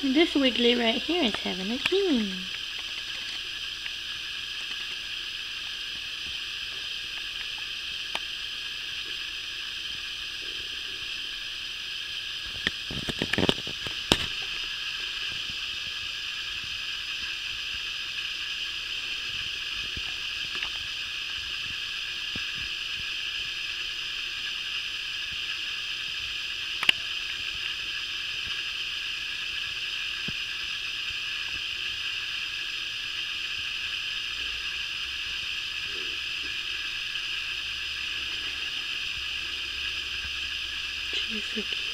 This Wiggly right here is having a dream. Gracias.